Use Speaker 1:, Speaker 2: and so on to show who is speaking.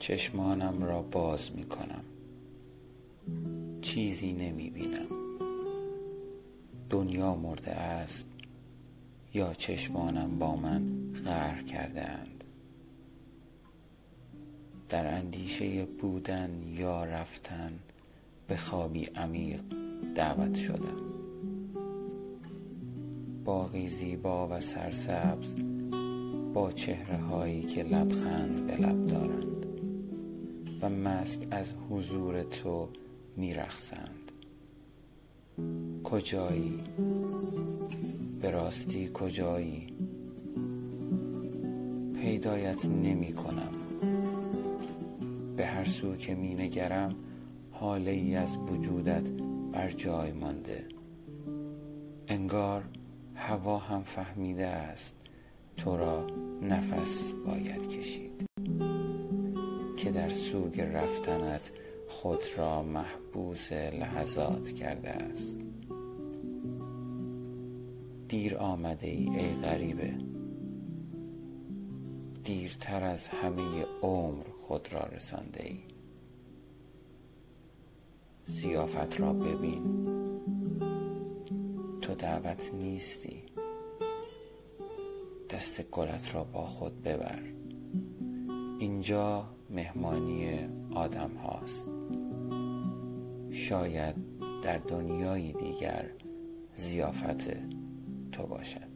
Speaker 1: چشمانم را باز می کنم چیزی نمی بینم دنیا مرده است یا چشمانم با من قهر کرده اند در اندیشه بودن یا رفتن به خوابی عمیق دعوت شدم. باقی زیبا و سرسبز با چهره هایی که لبخند به لب دارند. و مست از حضور تو میرخسند. کجایی؟ به راستی کجایی؟ پیدایت نمی کنم. به هر سو که می نگرم حاله ای از وجودت بر جای مانده. انگار هوا هم فهمیده است تو را نفس باید کشید. که در سوگ رفتنت خود را محبوس لحظات کرده است. دیر آمده ای ای غریبه. دیرتر از همه عمر خود را رسانده ای. زیافت را ببین. تو دعوت نیستی. دست گلت را با خود ببر. اینجا مهمانی آدم هاست. شاید در دنیای دیگر زیافت تو باشد.